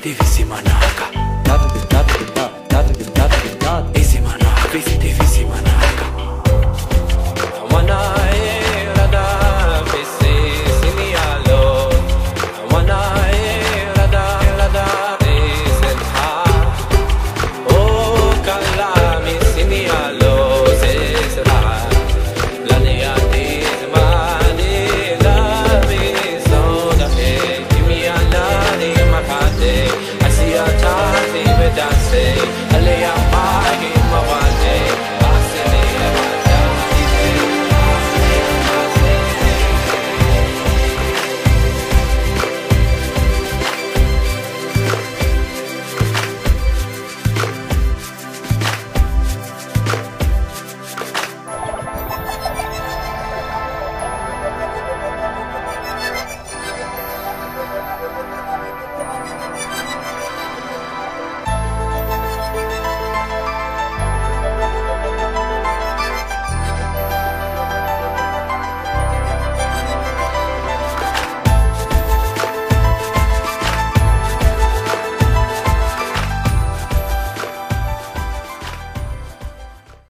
TV si manaka Easy manaka Easy manaka Manaka